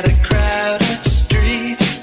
at a crowd